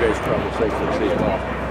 you guys travel safely. safe off.